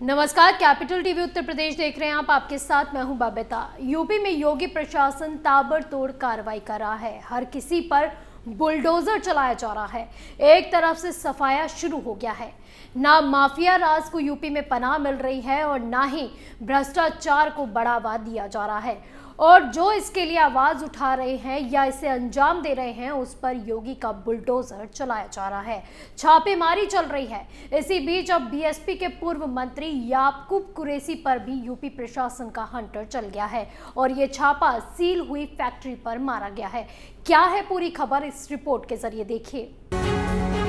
नमस्कार, capital TV Uttar Pradesh देख रहे हैं आप। आपके साथ मैं हूँ बाबेता। यूपी में योगी प्रशासन ताबड़तोड़ कार्रवाई कर रहा है। हर किसी पर बुलडोजर चलाया जा रहा है। एक तरफ़ से सफाया शुरू हो गया है। ना माफिया राज को यूपी में पनाह मिल रही है और ना ही भ्रष्टाचार को बढ़ावा दिया जा रहा है। और जो इसके लिए आवाज़ उठा रहे हैं या इसे अंजाम दे रहे हैं, उस पर योगी का बुलडोजर चलाया जा रहा है। छापेमारी चल रही है। इसी बीच अब बीएसपी के पूर्व मंत्री याकूब कुरेसी पर भी यूपी प्रशासन का हंटर चल गया है और ये छापा सील हुई फैक्ट्री पर मारा गया है। क्या है पूरी खबर? इस रिपोर्ट के ज़रिए देखिए।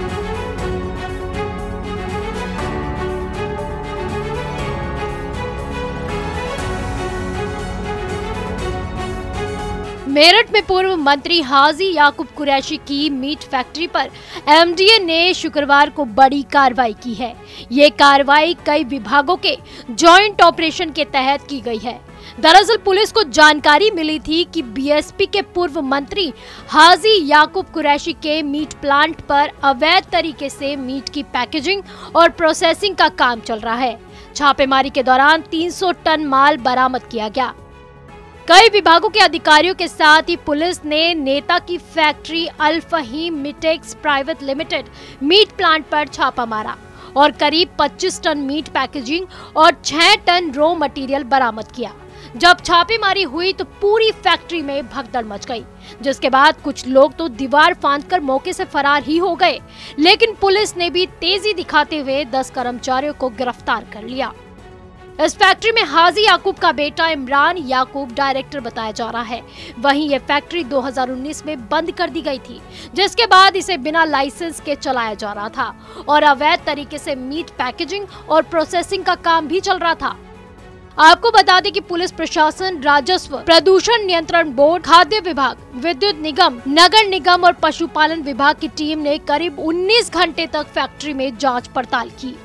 मेरठ में पूर्व मंत्री हाजी याकूब कुरैशी की मीट फैक्ट्री पर एमडीए ने शुक्रवार को बड़ी कार्रवाई की है। ये कार्रवाई कई विभागों के जॉइंट ऑपरेशन के तहत की गई है। दरअसल पुलिस को जानकारी मिली थी कि बीएसपी के पूर्व मंत्री हाजी याकूब कुरैशी के मीट प्लांट पर अवैध तरीके से मीट की पैकेजिंग और प्रोसेसिंग का काम चल रहा है। छापेमारी के दौरान 300 टन माल बरामद किया गया। कई विभागों के अधिकारियों के साथ ही पुलिस ने नेता की factory Al Faheem Meatex private limited meat plant पर छापा मारा और करीब 25 टन मीट पैकेजिंग और 6 टन रॉ मटेरियल बरामद किया। जब छापेमारी हुई तो पूरी फैक्ट्री में भगदड़ मच गई, जिसके बाद कुछ लोग तो दीवार फांदकर मौके से फरार ही हो गए, लेकिन पुलिस ने भी तेज़ी दिखाते हुए 10 कर्मचारियों को गिरफ़्तार कर लिया। इस फैक्ट्री में हाजी याकूब का बेटा इमरान याकूब डायरेक्टर बताया जा रहा है। वहीं ये फैक्ट्री 2019 में बंद कर दी गई थी, जिसके बाद इसे बिना लाइसेंस के चलाया जा रहा था और अवैध तरीके से मीट पैकेजिंग और प्रोसेसिंग का काम भी चल रहा था। आपको बता दें कि पुलिस प्रशासन, राजस्व, प्रदूषण नियंत्रण बोर्ड, खाद्य विभाग, विद्युत निगम, नगर निगम और पशुपालन विभाग की टीम ने करीब 19 घंटे तक फैक्ट्री में जाँच पड़ताल की।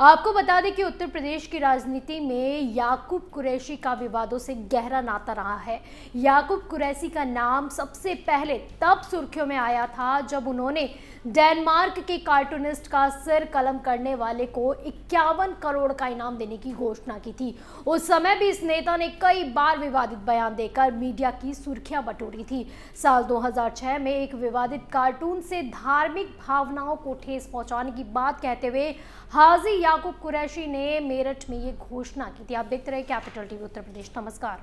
आपको बता दें कि उत्तर प्रदेश की राजनीति में याकूब कुरैशी का विवादों से गहरा नाता रहा है। याकूब कुरैशी का नाम सबसे पहले तब सुर्खियों में आया था जब उन्होंने डेनमार्क के कार्टूनिस्ट का सिर कलम करने वाले को इक्यावन करोड़ का इनाम देने की घोषणा की थी। उस समय भी इस नेता ने कई बार विवादित बयान देकर मीडिया की सुर्खियाँ बटोरी थी। साल 2006 में एक विवादित कार्टून से धार्मिक भावनाओं को ठेस पहुँचाने की बात कहते हुए हाजी याकूब कुरैशी ने मेरठ में ये घोषणा की थी। आप देखते रहे कैपिटल टीवी, उत्तर प्रदेश। नमस्कार।